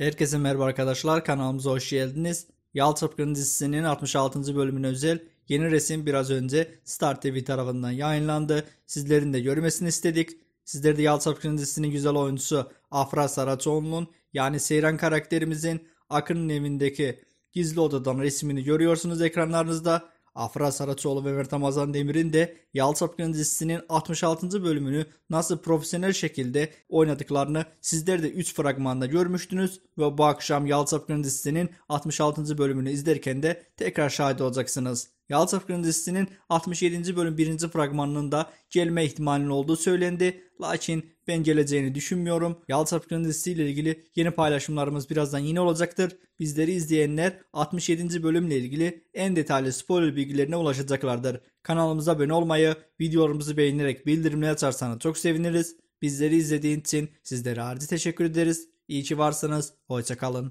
Herkese merhaba arkadaşlar kanalımıza hoş geldiniz. Yal Çapkını dizisinin 66. bölümüne özel yeni resim biraz önce Star TV tarafından yayınlandı. Sizlerin de görmesini istedik. Sizler de Yal Çapkını dizisinin güzel oyuncusu Afra Saraçoğlu'nun yani Seyran karakterimizin Akın'ın evindeki gizli odadan resmini görüyorsunuz ekranlarınızda. Afra Saraçoğlu ve Mert Ramazan Demir'in de Yal Çapkını dizisinin 66. bölümünü nasıl profesyonel şekilde oynadıklarını sizler de 3 fragmanda görmüştünüz ve bu akşam Yal Çapkını dizisinin 66. bölümünü izlerken de tekrar şahit olacaksınız. Yal Çapkını dizisinin 67. bölüm 1. fragmanının da gelme ihtimalinin olduğu söylendi. Lakin ben geleceğini düşünmüyorum. Yal Çapkını dizisiyle ilgili yeni paylaşımlarımız birazdan yine olacaktır. Bizleri izleyenler 67. bölümle ilgili en detaylı spoiler bilgilerine ulaşacaklardır. Kanalımıza abone olmayı, videolarımızı beğenerek bildirimleri açarsanız çok seviniriz. Bizleri izlediğin için sizlere harcı teşekkür ederiz. İyi ki varsınız. Hoşçakalın.